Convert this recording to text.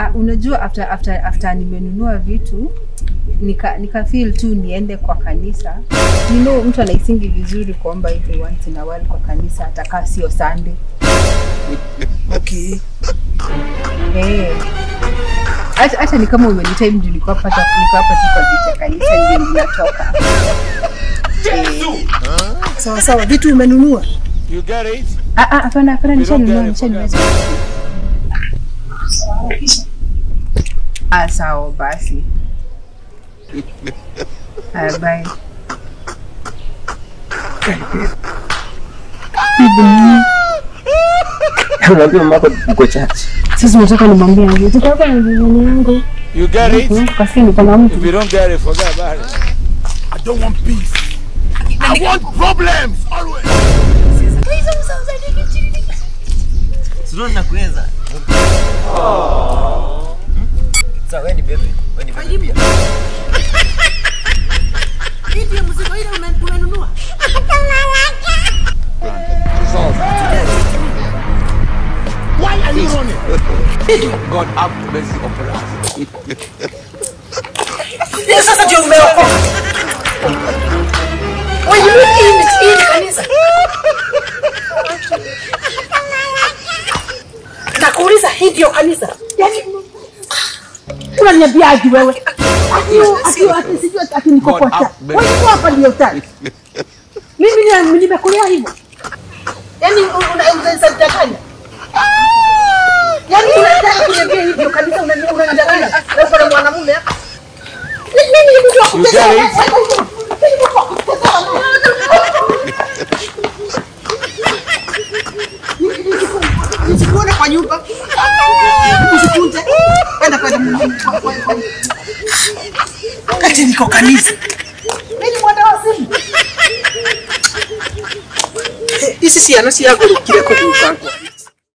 Ah, unajua after after after nimenunua vitu nika nika feel tu niende kwa kanisa. You know, mtu anaisingi vizuri kuomba hivi once in a while kwa kanisa atakaa sio Sunday. okay. Eh. Hata acha ni kama umenitime juu nilikuwa hapa nilikuwa hapa tu kwa vita kanisa ndio ninatoka. Eh. Sawa sawa, vitu umenunua? You get it? Ah ah, hapana hapana nishanunua nishanunua. Ah, sawa basi. Haya, bye. Mwambie mama yako uko church. Sasa unataka nimwambie aje. Tutaka jirani yangu. You get it? Kasi niko na mtu. If you don't get it, forget about it. I don't want peace. I want problems always. Sio nakuweza. Sasa wewe ni bebe. Wewe ni bebe pia. Hii ndio mzigo ile ume- Why are you running? God have mercy upon us. Hii sasa ndio umeokoka. Wewe ni hii ni hii ni kanisa. Nakuuliza hivyo kabisa. Yaani unaniambiaje wewe? Ati ati sijui ati niko kwa. Wewe hapa ndio utaki. Mimi ni nimekulea hivyo. Yaani unaweza kudanganya. Yaani unataka kuniambia hivyo unani- unanidanganya. Wewe kuna mwanamume hapa. Mimi ni mtu Nisikuone kwa nyumba. Usikuje. Enda pale Mungu. Kati niko kanisa. Mimi mwana wa simu. Isi si anasi yako kile kwa